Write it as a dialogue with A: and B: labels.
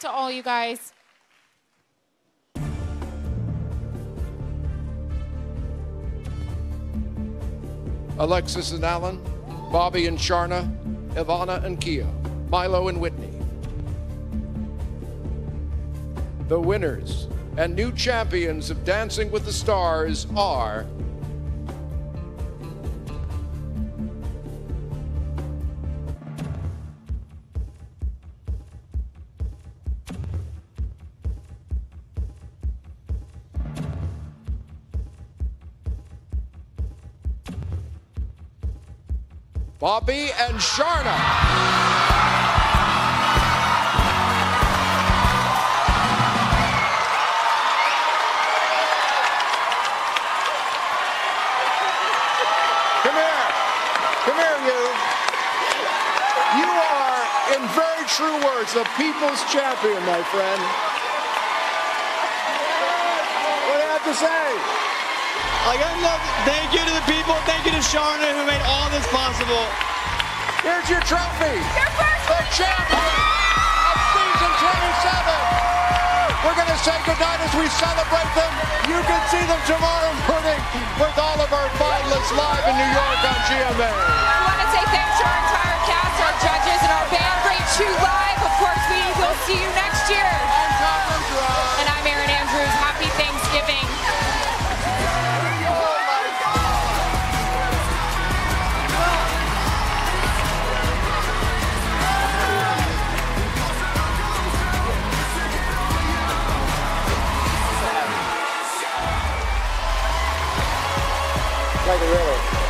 A: To all you guys.
B: Alexis and Alan, Bobby and Sharna, Evanna and Keo, Milo and Witney. The winners and new champions of Dancing with the Stars are Bobby and Sharna. Come here. Come here, you. You are, in very true words, the people's champion, my friend. What do you have to say?
C: I got nothing. Thank you to the people. Thank you to Sharna who made all this possible.
B: Here's your trophy. Your The champion of season 27. We're going to say goodnight as we celebrate them. You can see them tomorrow morning with all of our finalists live in New York on GMA. like a river.